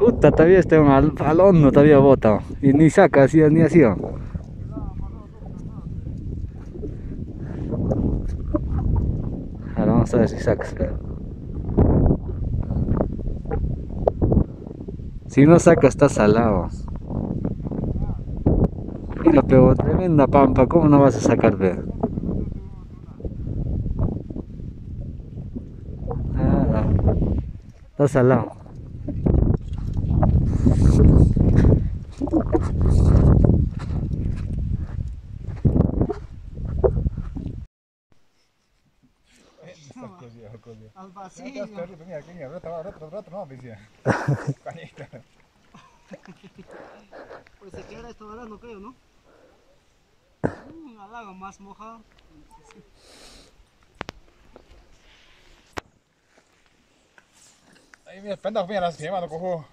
Puta, todavía está al, al hondo, todavía bota. Y ni saca, así, ni así. Ahora vamos a ver si saca. Si no saca, está salado. Mira, pero tremenda pampa, ¿cómo no vas a sacar, ve? Ah, está salado. Al vacío. Mira, que mira, rato, rato, rato, no, decía. Canita. Pues se queda esto ahora, no creo, ¿no? Al agua más mojado. Ahí mira, pendejo, mira, las lleva, no cojo.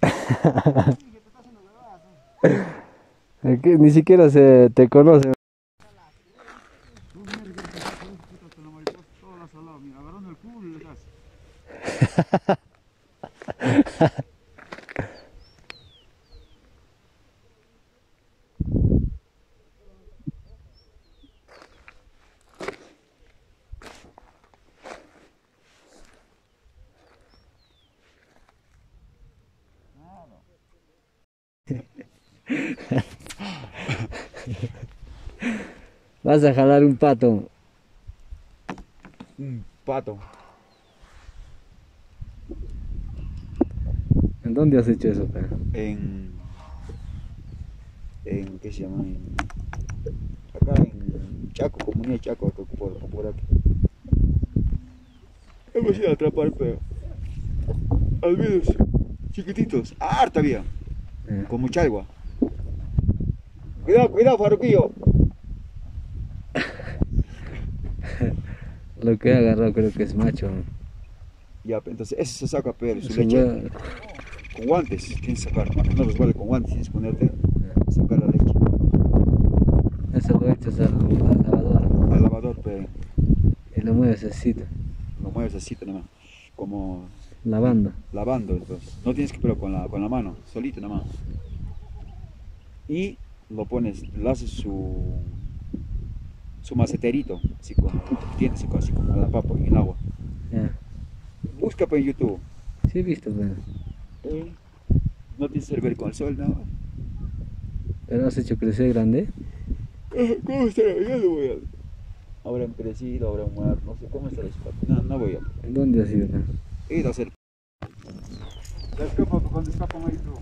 Ni siquiera se te conoce y le das. Vas a jalar un pato. Un pato. ¿En dónde has hecho eso, pero? En. en ¿Qué se llama? En, acá en Chaco, comunidad Chaco, acá por, por aquí. Hemos ido a atrapar, pero. Albidos chiquititos. Harta había. Eh, Con mucha agua. Cuidado, cuidado, Faruquillo. Lo que he agarrado creo que es macho. Ya, entonces ese se saca, pero su leche. Con guantes tienes que sacar. No resbale con guantes, tienes que ponerte. Sacar la leche. Eso lo echas al, al lavador Al lavador, pero y lo mueves así, lo mueves así, nada más. Como lavando. lavando entonces. No tienes que pero con la, con la mano, solito nada más. Y lo pones, le haces su su maceterito, así como tienes así como la papa en el agua. Ya. Busca en YouTube. Sí he visto, pero, Eh, No tienes que ver con el sol, nada más. pero has hecho crecer grande. Eh, ¿Cómo estará? Ya no voy a Habrán crecido, habrán muerto, no sé cómo estará. No, no voy a ¿En dónde has ido? no? ir a hacer. Escapa cuando escapa marito.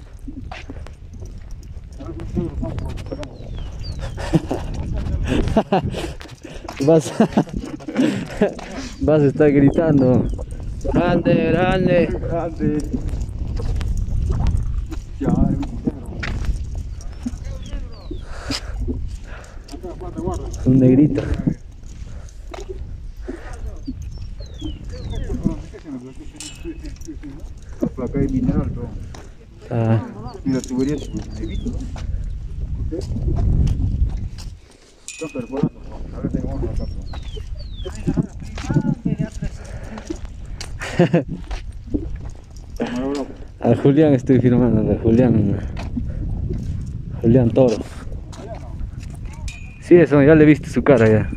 Vas a, vas a estar gritando. Grande, grande. Grande. Ya, es un negrito. Acá hay mineral, todo. Ah, Mira, tuberías, negrito. Están perforando. A ver, tengo uno acá. Camarógrafo. a Julián estoy firmando, a Julián. Julián Toro. Sí, eso, ya le viste su cara ya.